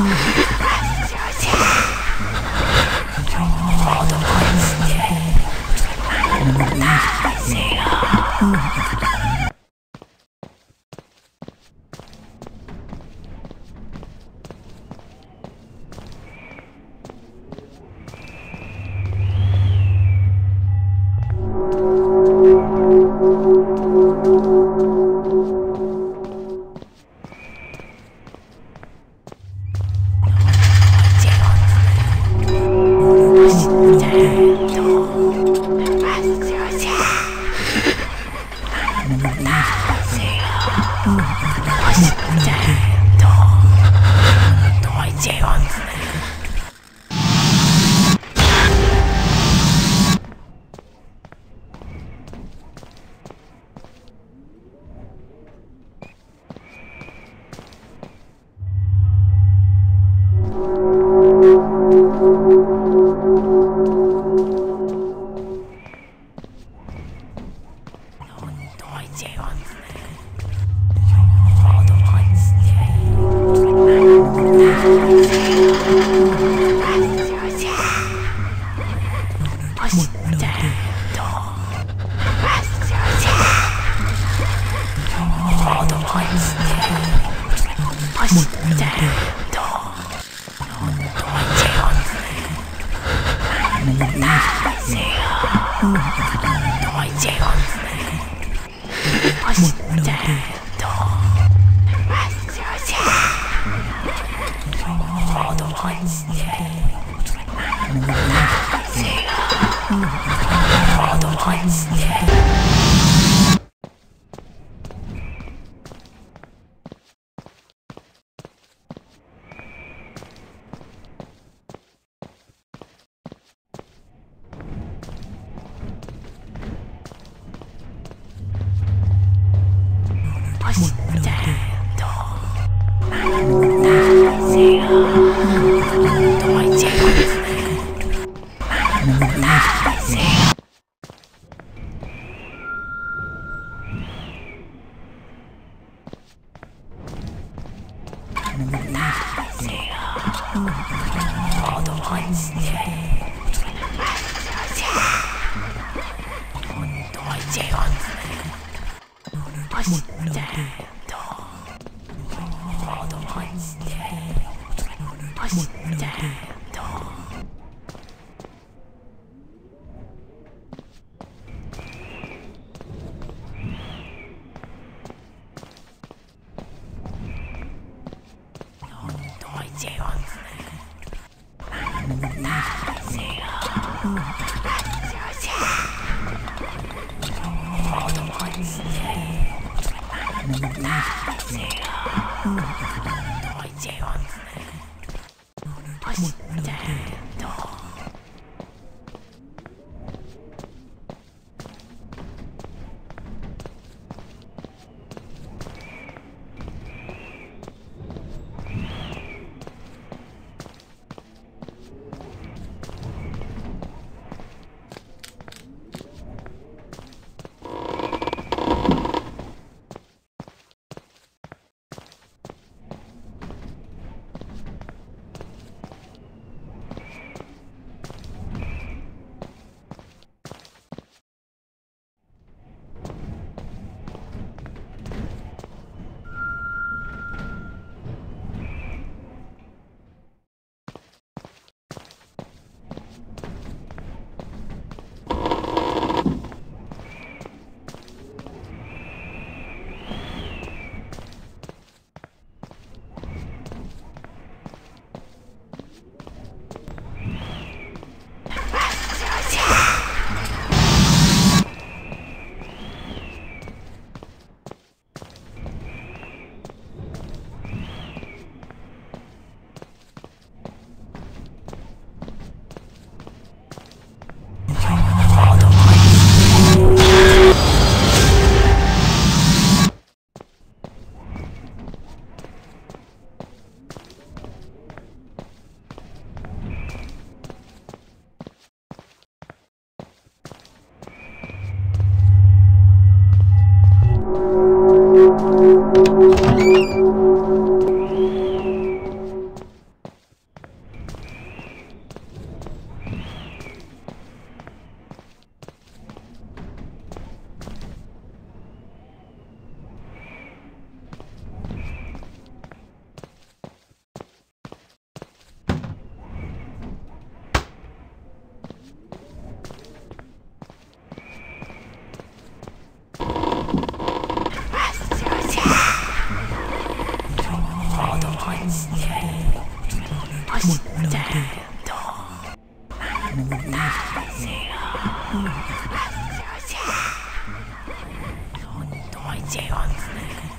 Mm-hmm. してんだよどうどうしてよ 아, 멋있다. Yeah. 谢王子。大西游，大西游记，黄昏，大西游，Don't do my jail on this nigga.